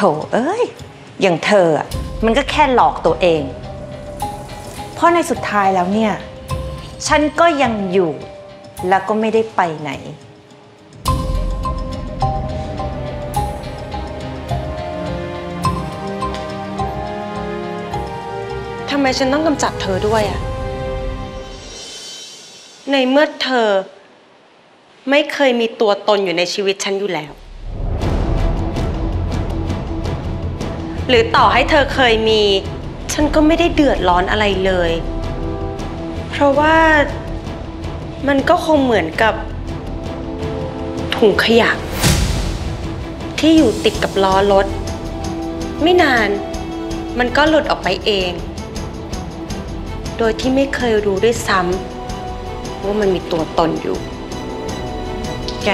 โถเอ้ย อย่างเธออะมันก็แค่หลอกตัวเอง เพราะในสุดท้ายแล้วเนี่ย ฉันก็ยังอยู่แล้วก็ไม่ได้ไปไหน ทำไมฉันต้องกำจัดเธอด้วยอะในเมื่อเธอ ไม่เคยมีตัวตนอยู่ในชีวิตฉันอยู่แล้ว หรือต่อให้เธอเคยมี ฉันก็ไม่ได้เดือดร้อนอะไรเลย เพราะว่ามันก็คงเหมือนกับ ถุงขยะ ที่อยู่ติดกับล้อรถ ไม่นานมันก็หลุดออกไปเอง โดยที่ไม่เคยรู้ด้วยซ้ำว่ามันมีตัวตนอยู่ แก